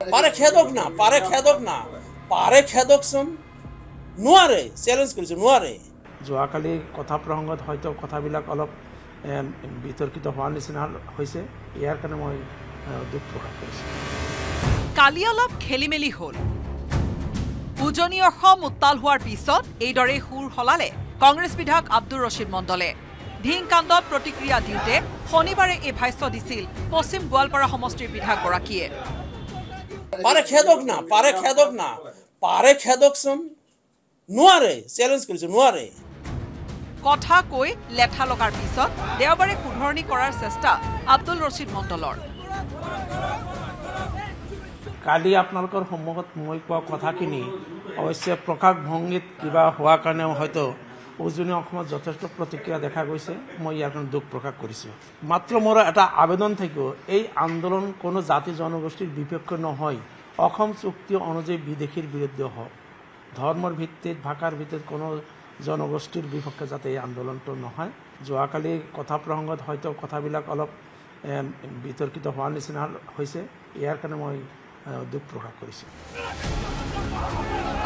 পাৰে খেদক না পাৰে খেদক না পাৰে খেদকচোন নোৱাৰে চেলেঞ্জ কৰিছোঁ নোৱাৰে যোৱাকালি কথা প্ৰসংগত হয়তো কথাবিলাক অলপ বিতৰ্কিত হোৱাৰ নিচিনা হৈছে ইয়াৰ কাৰণে মই দুখ প্ৰকাশ কৰিছোঁ। কালি অলপ খেলি মেলি হ'ল। উজনি অসম উত্তাল হোৱাৰ পিছত এইদৰে সুৰ সলালে কংগ্ৰেছ বিধায়ক আব্দুৰ ৰছিদ মণ্ডলে। ধিংকাণ্ডত প্ৰতিক্ৰিয়া দিওঁতে শনিবাৰে এই ভাষ্য দিছিল পশ্চিম গোৱালপাৰা সমষ্টিৰ বিধায়কগৰাকীয়ে। পাৰে খেদক না পাৰে খেদক না। পাৰে খেদকচোন নোৱাৰে চেলেঞ্জ কৰিছোঁ নোৱাৰে কথা কৈ লেঠা লগাৰ পিছত দেওবাৰে শুধৰণি কৰাৰ চেষ্টা আব্দুল ৰছিদ মণ্ডলৰ। কালি আপোনালোকৰ সন্মুখত মই কোৱা কথাখিনি অৱশ্যে প্ৰকাশ ভংগীত কিবা হোৱাৰ কাৰণে হয়তো উজনি অসমত যথেষ্ট প্ৰতিক্ৰিয়া দেখা গৈছে। মই ইয়াৰ কাৰণে দুখ প্ৰকাশ কৰিছোঁ। মাত্ৰ মোৰ এটা আবেদন থাকিব, এই আন্দোলন কোনো জাতি জনগোষ্ঠীৰ বিপক্ষে নহয়, অসম চুক্তি অনুযায়ী বিদেশীৰ বিৰুদ্ধে হওক। ধৰ্মৰ ভিত্তিত, ভাষাৰ ভিত্তিত কোনো জনগোষ্ঠীৰ বিপক্ষে যাতে এই আন্দোলনটো নহয়। যোৱাকালি কথা প্ৰসংগত হয়তো কথাবিলাক অলপ বিতৰ্কিত হোৱাৰ নিচিনা হৈছে। ইয়াৰ কাৰণে মই দুখ প্ৰকাশ কৰিছোঁ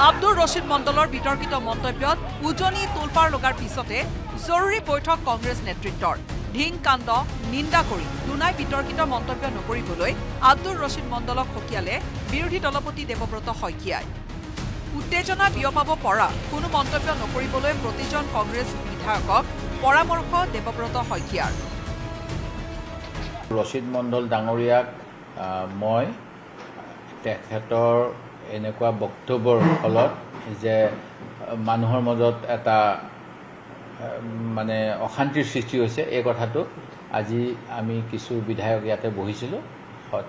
আব্দুৰ ৰছিদ মণ্ডলৰ বিতৰ্কিত মন্তব্যত উজনি তোলপাৰ লগাৰ পিছতে জৰুৰী বৈঠক কংগ্ৰেছ নেতৃত্বৰ। ধিং কাণ্ড নিন্দা কৰি দুনাই বিতৰ্কিত মন্তব্য নকৰিবলৈ আব্দুৰ ৰছিদ মণ্ডলক সকীয়ালে বিৰোধী দলপতি দেৱব্ৰত শইকীয়াই। উত্তেজনা বিয়পাব পৰা কোনো মন্তব্য নকৰিবলৈ প্ৰতিজন কংগ্ৰেছ বিধায়কক পৰামৰ্শ দেৱব্ৰত শইকীয়াৰ। ৰচিদ মণ্ডল ডাঙৰীয়াক মই তেখেতৰ এনেকুৱা বক্তব্যৰ ফলত যে মানুহৰ মাজত এটা মানে অশান্তিৰ সৃষ্টি হৈছে এই কথাটো আজি আমি কিছু বিধায়ক ইয়াতে বহিছিলোঁ।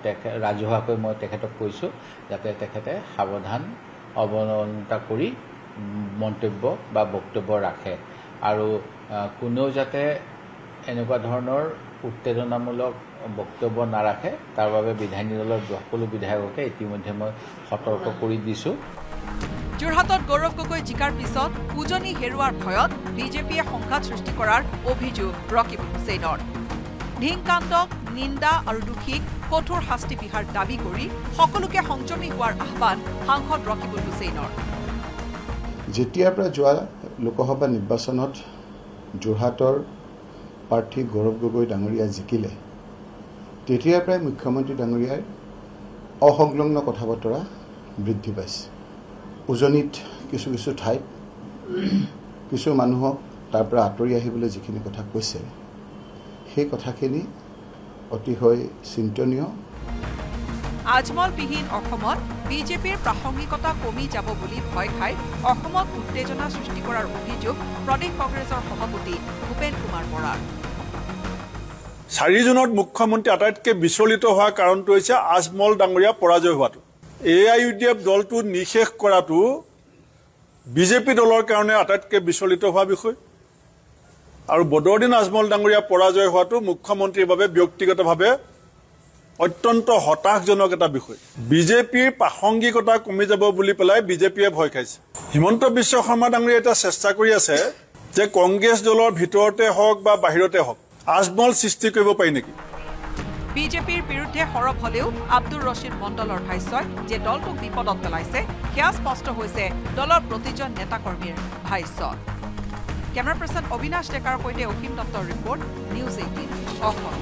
তেখে ৰাজহুৱাকৈ মই তেখেতক কৈছোঁ যাতে তেখেতে সাৱধান অৱলম্বনতা কৰি মন্তব্য বা বক্তব্য ৰাখে। আৰু কোনেও যাতে এনেকুৱা ধৰণৰ উত্তেজনামূলক বক্তব্য নাৰাখে। তাৰ বাবে বিধায়িনী দলৰ সকলো বিধায়ককে ইতিমধ্যে মই সতৰ্ক কৰি দিছোঁ। যোৰহাটত গৌৰৱ গগৈ জিকাৰ পিছত উজনি হেৰুৱাৰ ভয়ত বিজেপিয়ে সংঘাত সৃষ্টি কৰাৰ অভিযোগ ৰকিবুল হুছেইনৰ। ধিংকাণ্ডক নিন্দা আৰু দোষীক কঠোৰ শাস্তি বিহাৰ দাবী কৰি সকলোকে সংযমী হোৱাৰ আহ্বান সাংসদ ৰকিবুল হুছেইনৰ। যেতিয়াৰ পৰা যোৱা লোকসভা নিৰ্বাচনত যোৰহাটৰ প্ৰাৰ্থী গৌৰৱ গগৈ ডাঙৰীয়া জিকিলে তেতিয়াৰ পৰাই মুখ্যমন্ত্ৰী ডাঙৰীয়াৰ অসংলগ্ন কথা বতৰা বৃদ্ধি পাইছে। উজনিত কিছু কিছু ঠাইত কিছু মানুহক তাৰ পৰা আঁতৰি আহিবলৈ যিখিনি কথা কৈছে সেই কথাখিনি অতিশয় চিন্তনীয় আজমলবিহীন অসমত বিজেপিৰ প্ৰাসংগিকতা কমি যাব বুলি ভয় খাই অসমত উত্তেজনা সৃষ্টি কৰাৰ অভিযোগ প্ৰদেশ কংগ্ৰেছৰ সভাপতি ভূপেন কুমাৰ বৰাৰ। চাৰি জুনত মুখ্যমন্ত্ৰী আটাইতকৈ বিচলিত হোৱাৰ কাৰণটো হৈছে আজমল ডাঙৰীয়া পৰাজয় হোৱাটো। A I U D F দলটো নিশেষ কৰাটো বিজেপি দলৰ কাৰণে আটাইতকৈ বিচলিত হোৱা বিষয়। আৰু বদৰুদ্দিন আজমল ডাঙৰীয়া পৰাজয় হোৱাটো মুখ্যমন্ত্ৰীৰ বাবে ব্যক্তিগতভাৱে অত্যন্ত হতাশজনক এটা বিষয়। বিজেপিৰ প্ৰাসংগিকতা কমি যাব বুলি পেলাই বিজেপিয়ে ভয় খাইছে। হিমন্ত বিশ্ব শৰ্মা ডাঙৰীয়াই এটা চেষ্টা কৰি আছে যে কংগ্ৰেছ দলৰ ভিতৰতে হওক বা বাহিৰতে হওক আজমল সৃষ্টি কৰিব পাৰি নেকি? বিজেপিৰ বিৰুদ্ধে সৰব হলেও আব্দুৰ ৰছিদ মণ্ডলৰ ভাষ্যই যে দলটোক বিপদত পেলাইছে সেয়া স্পষ্ট হৈছে দলৰ প্ৰতিজন নেতাকৰ্মীৰ ভাষ্যত। কেমেৰা পাৰ্চন অবিনাশ ডেকাৰ সৈতে অসীম দত্তৰ ৰিপৰ্ট নিউজ এইটিন অসম